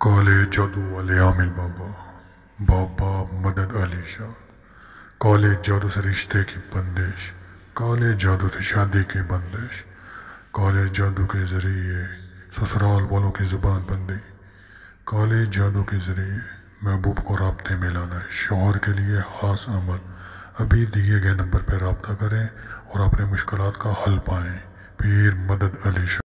काले जादू वाले आमिल बाबा बाबा मदद अली शाह। काले जादू से रिश्ते की बंदिश, काले जादू से शादी की बंदिश, काले जादू के ज़रिए ससुराल वालों की ज़ुबान बंदी। काले जादू के ज़रिए महबूब को रबते में लाना है। शोहर के लिए खास अमल। अभी दिए गए नंबर पर रबता करें और अपने मुश्किल का हल पाएँ। पीर मदद अली शाह।